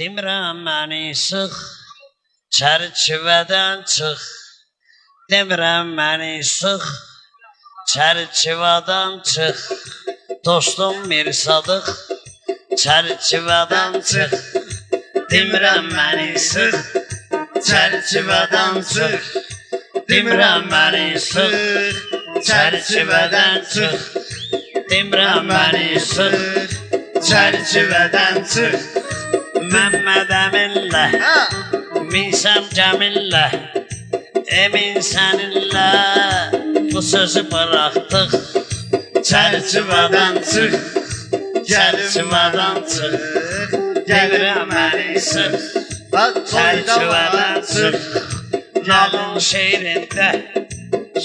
Demirəm məni sıx, çərçivədən çıx. Demirəm məni sıx, çərçivədən çıx. Dostum Mirsadıq, çərçivədən çıx. Demirəm məni sıx, çərçivədən çıx. Demirəm məni sıx, çərçivədən çıx. Demirəm məni sıx, çərçivədən çıx. Məmməd Əminlə, minsəm Cəmillə, emin səninlə bu sözü buraxdıq. Çərçivədən çıx, çərçivədən çıx. Demirəm məni sıx, çərçivədən çıx. Nağın şeirində,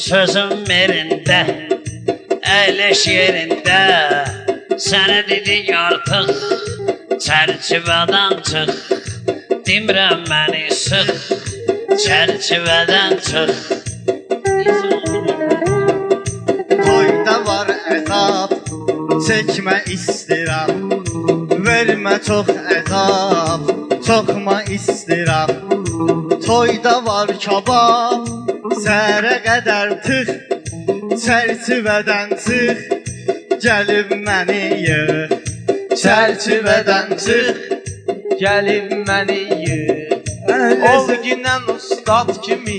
sözün merində, əyləş yerində, sənə dedik artıq, çərçivədən çıx, demirəm məni sıx, çərçivədən çıx. Toyda var əzab, çəkmə istirab. Vermə çox əzab, çoxma istirab. Toyda var kabab, səhərə qədər tıx. Çərçivədən çıx, gəlib məni yığ. Çərçivədən çıx, Gəlib məni yığ Ol ginən ustad kimi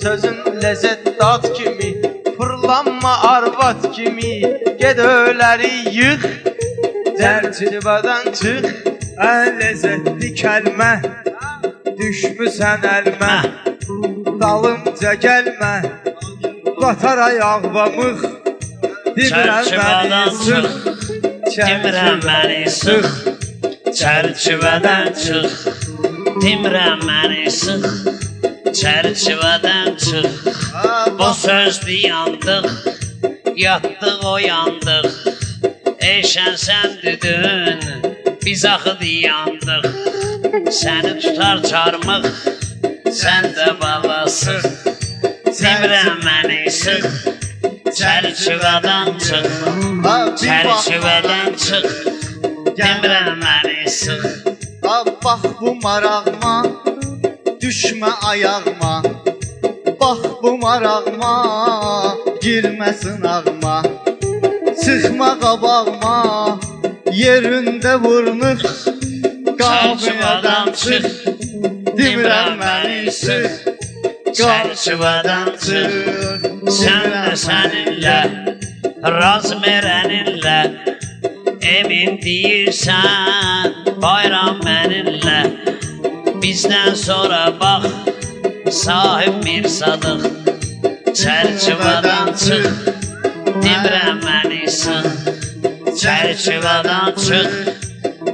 Sözün ləzzət dad kimi. Fırlanma arvad kimi Ged öləri yığ Cərçibədən çıx Ən ləzzətli kəlmə Düşmüsən əlmə Dalımca gəlmə Batar ayağımıq Demirəm Çərçivədən məni çıx, sıx demirəm məni sıx. Çərçivədən çıx, demirəm məni sıx. Çərçivədən çıx. Bu sözdü yandıq, yatdıq oyandıq. Eşən sən düdün, biz axı yandıq. Səni tutar çarmıq, sən də balasıq. Demirəm məni sıx, çərçivədən çıx. Çərçivədən çıx, demirəm məni sıx. Bax bu marağıma, düşmə ayağıma. Bax bu marağıma, girmə sınağıma. Çıxma qabağıma, yerində vurnuq. Çərçivədən çıx, demirəm məni sıx. Çərçivədən çıx, sən də səninlə, raz merəninlə. Emin deyirsən, bayram məninlə. Bizdən sonra bax, sahib Mirsadıq. Çərçivədən çıx, demirəm məni sıx. Çərçivədən çıx,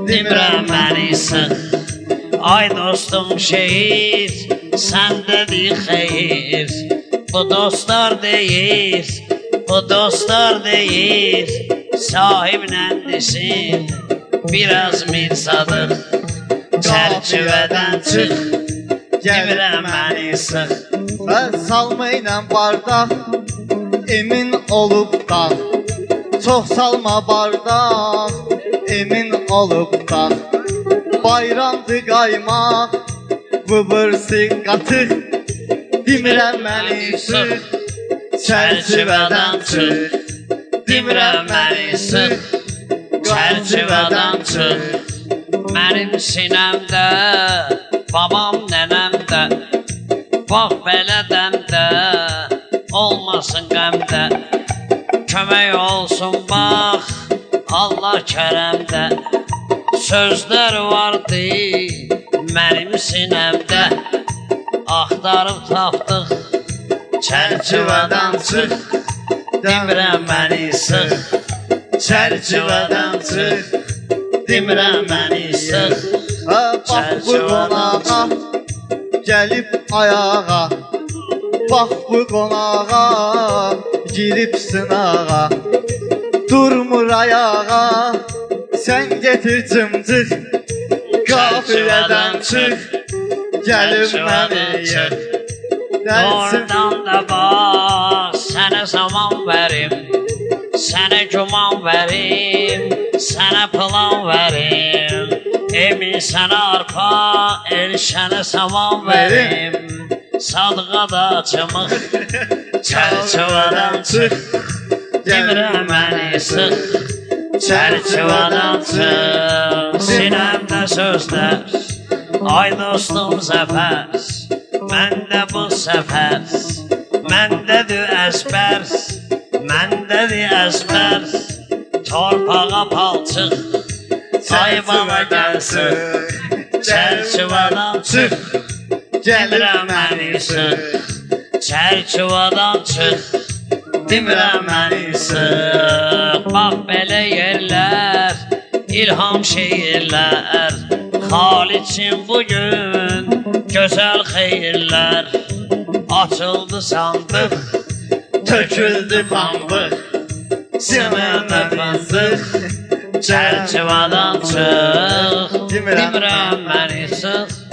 demirəm məni sıx. Ay dostum şehir, sən dedi xeyir. Bu dostlar deyir, bu dostlar deyir. Sahiblə desin, biraz mirsadıq. Çərçivədən çıx, demirəm məni sıx. Və salma ilə bardaq, emin olub da. Çox salma bardaq, emin olub da. Bayramdı qaymaq, vıvırsı qatıq. Demirəm məni sıx, çərçivədən çıx. Demirəm məni sıx, çərçivədən çıx. Mənim sinəmdə, babam nənəmdə, bax belədəm də, olmasın qəmdə. Kömək olsun bax, Allah kərəmdə. Sözlər vardı mənim sinəmdə, axtarıb tapdıq, çərçivədən çıx. Demirəm məni sıx, çərçivədən çıx. Demirəm məni sıx, bax bu qonağa, gəlib ayağa. Bax bu qonağa, girib sınağa. Durmur ayağa, sən getir cımcıq. Qafiyədən çıx, gəlib məni yığ. Dərsim Oradan da bax, sənə zaman verim. Sənə güman verim, sənə plan verim Emin sənə arpa, erişənə saman verim Sadığa da çımıq, çərçivədən çıx Demirəm məni sıx, çərçivədən çıx Sinəmdə sözlər, ay dostum zəfər Məndə bu səfər, məndədir əsbər Məndədir əsbər, torpağa palçıq Ay baba gəlsin, çərçivədən çıx Demirəm məni sıx, çərçivədən çıx Demirəm məni sıx Bax belə yerlər, ilham şeirlər Xaliçin bugün gözəl xeyirlər Açıldı sandıq, töküldü pambıq Sinəmə fəzdıq, çərçivədən çıx Demirəm. Demirəm məni sıx Deyiləm